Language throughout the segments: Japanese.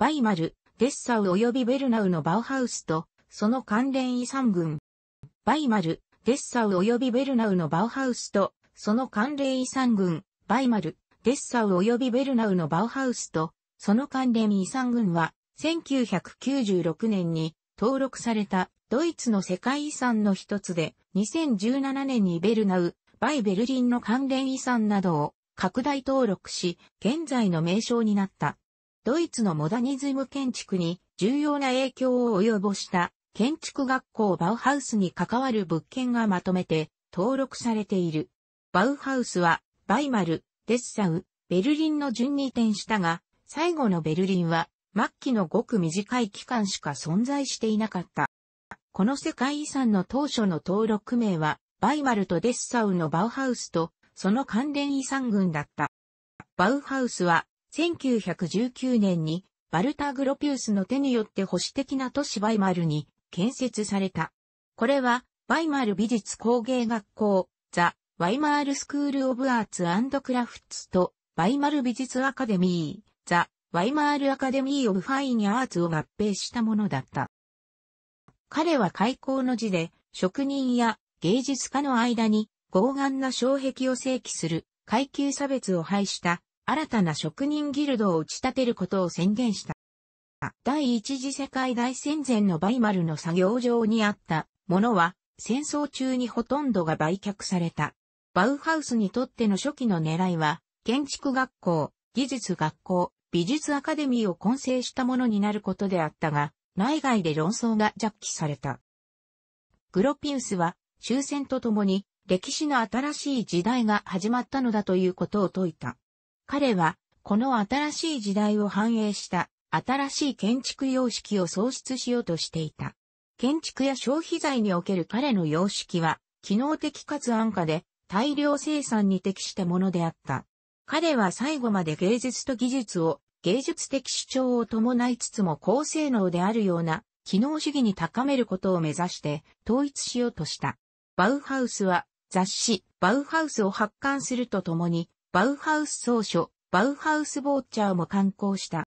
バイマル、デッサウ及びベルナウのバウハウスと、その関連遺産群。バイマル、デッサウ及びベルナウのバウハウスと、その関連遺産群。バイマル、デッサウ及びベルナウのバウハウスと、その関連遺産群は、1996年に登録されたドイツの世界遺産の一つで、2017年にベルナウ、バイベルリンの関連遺産などを拡大登録し、現在の名称になった。ドイツのモダニズム建築に重要な影響を及ぼした建築学校バウハウスに関わる物件がまとめて登録されている。バウハウスはバイマル、デッサウ、ベルリンの順に移転したが、最後のベルリンは末期のごく短い期間しか存在していなかった。この世界遺産の当初の登録名は、バイマルとデッサウのバウハウスと、その関連遺産群だった。バウハウスは1919年にバルター・グロピウスの手によって保守的な都市バイマルに建設された。これはバイマル美術工芸学校、 The Weimar School of Arts Crafts とバイマル美術アカデミー、 The Weimar Academy of Fine Arts を合併したものだった。彼は開校の辞で職人や芸術家の間に傲岸な障壁を惹起する階級差別を排した新たな職人ギルドを打ち立てることを宣言した。第一次世界大戦前のバイマルの作業場にあったものは戦争中にほとんどが売却された。バウハウスにとっての初期の狙いは建築学校、技術学校、美術アカデミーを混成したものになることであったが、内外で論争が着起された。グロピウスは終戦とともに歴史の新しい時代が始まったのだということを説いた。彼は、この新しい時代を反映した新しい建築様式を創出しようとしていた。建築や消費財における彼の様式は、機能的かつ安価で大量生産に適したものであった。彼は最後まで芸術と技術を芸術的主張を伴いつつも高性能であるような機能主義に高めることを目指して統一しようとした。バウハウスは雑誌バウハウスを発刊するとともにバウハウス総書、バウハウスボーチャーも刊行した。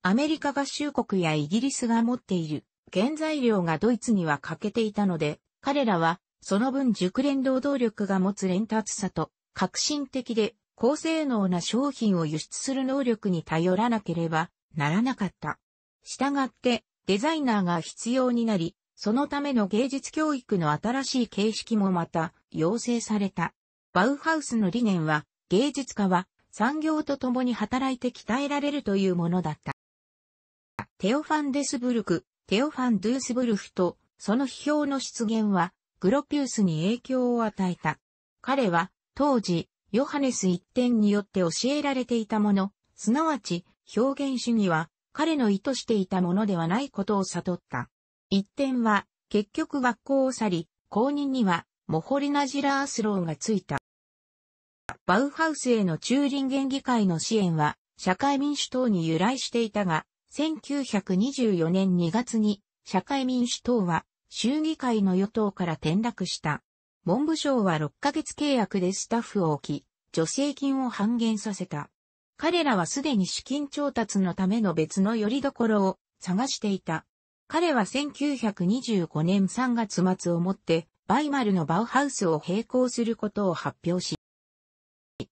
アメリカ合衆国やイギリスが持っている原材料がドイツには欠けていたので、彼らはその分熟練労働力が持つ連達さと革新的で高性能な商品を輸出する能力に頼らなければならなかった。したがってデザイナーが必要になり、そのための芸術教育の新しい形式もまた要請された。バウハウスの理念は、芸術家は産業と共に働いて鍛えられるというものだった。テオファン・デスブルク、テオファン・ドゥースブルフと、その批評の出現は、グロピウスに影響を与えた。彼は、当時、ヨハネス一点によって教えられていたもの、すなわち、表現主義は、彼の意図していたものではないことを悟った。一点は、結局学校を去り、公認には、モホリナジラースローがついた。バウハウスへの駐輪原議会の支援は社会民主党に由来していたが、1924年2月に社会民主党は州議会の与党から転落した。文部省は6ヶ月契約でスタッフを置き、助成金を半減させた。彼らはすでに資金調達のための別の拠り所を探していた。彼は1925年3月末をもってバイマルのバウハウスを並行することを発表し、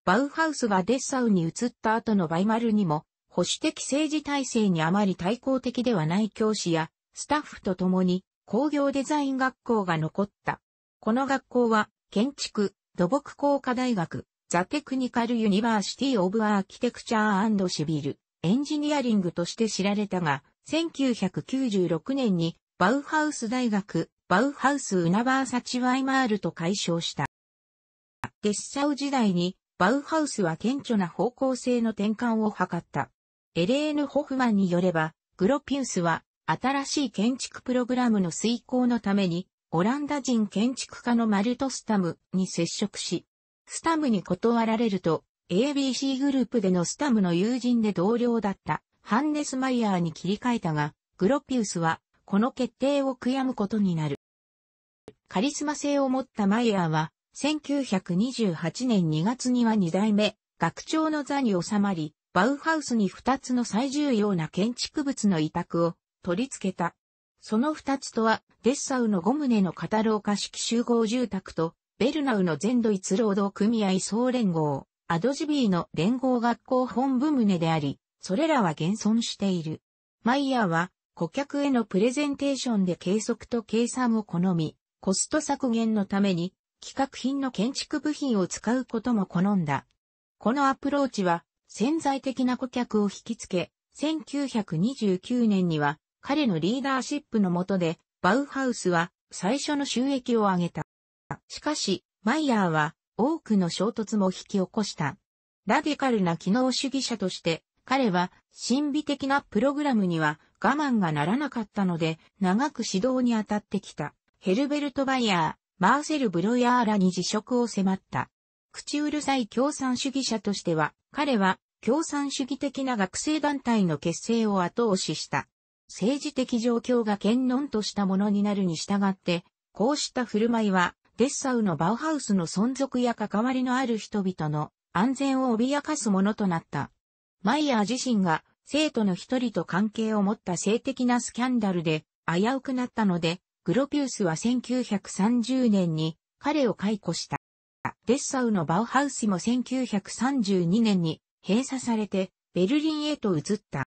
バウハウスがデッサウに移った後のバイマルにも、保守的政治体制にあまり対抗的ではない教師やスタッフと共に工業デザイン学校が残った。この学校は建築、土木工科大学、 The Technical University of Architecture Civil, Engineering として知られたが、1996年にバウハウス大学、 Bauhaus-Universität Weimar と改称した。デッサウ時代にバウハウスは顕著な方向性の転換を図った。エレーヌ・ホフマンによれば、グロピウスは新しい建築プログラムの遂行のために、オランダ人建築家のマルト・スタムに接触し、スタムに断られると、ABC グループでのスタムの友人で同僚だったハンネス・マイヤーに切り替えたが、グロピウスはこの決定を悔やむことになる。カリスマ性を持ったマイヤーは、1928年2月には2代目、学長の座に収まり、バウハウスに2つの最重要な建築物の委託を取り付けた。その2つとは、デッサウの5棟のカタロー化式集合住宅と、ベルナウの全ドイツ労働組合総連合、アドジビーの連合学校本部棟であり、それらは現存している。マイヤーは、顧客へのプレゼンテーションで計測と計算を好み、コスト削減のために、企画品の建築部品を使うことも好んだ。このアプローチは、潜在的な顧客を引きつけ、1929年には彼のリーダーシップの下でバウハウスは最初の収益を上げた。しかし、マイヤーは多くの衝突も引き起こした。ラディカルな機能主義者として彼は神秘的なプログラムには我慢がならなかったので長く指導に当たってきたヘルベルト・バイヤー、マーセル・ブロヤーらに辞職を迫った。口うるさい共産主義者としては彼は共産主義的な学生団体の結成を後押しした。政治的状況が堅能としたものになるに従って、こうした振る舞いは、デッサウのバウハウスの存続や関わりのある人々の安全を脅かすものとなった。マイヤー自身が生徒の一人と関係を持った性的なスキャンダルで危うくなったので、グロピウスは1930年に彼を解雇した。デッサウのバウハウスも1932年に閉鎖されてベルリンへと移った。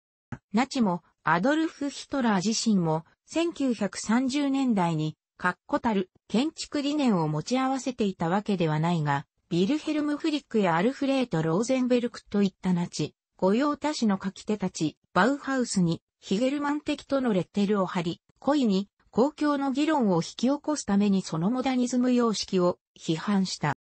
ナチもアドルフ・ヒトラー自身も1930年代に確固たる建築理念を持ち合わせていたわけではないが、ビルヘルム・フリックやアルフレート・ローゼンベルクといったナチ、御用達の書き手たち、バウハウスにヒゲルマン的とのレッテルを貼り、恋に公共の議論を引き起こすためにそのモダニズム様式を批判した。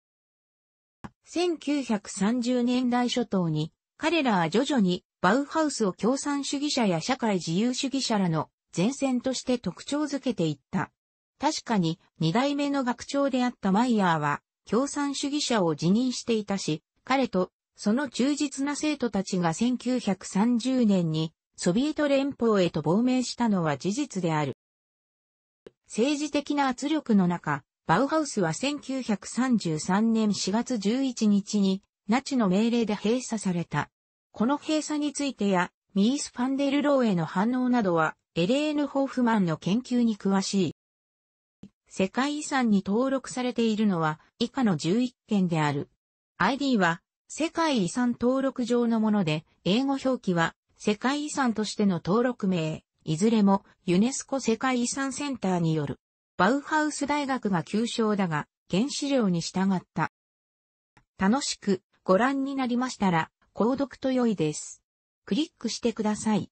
1930年代初頭に、彼らは徐々にバウハウスを共産主義者や社会自由主義者らの前線として特徴づけていった。確かに二代目の学長であったマイヤーは共産主義者を辞任していたし、彼とその忠実な生徒たちが1930年にソビエト連邦へと亡命したのは事実である。政治的な圧力の中、バウハウスは1933年4月11日にナチの命令で閉鎖された。この閉鎖についてや、ミース・ファンデルローへの反応などは、エレーヌ・ホーフマンの研究に詳しい。世界遺産に登録されているのは、以下の11件である。ID は、世界遺産登録上のもので、英語表記は、世界遺産としての登録名、いずれも、ユネスコ世界遺産センターによる。バウハウス大学が旧称だが、原資料に従った。楽しくご覧になりましたら、購読と良いです。クリックしてください。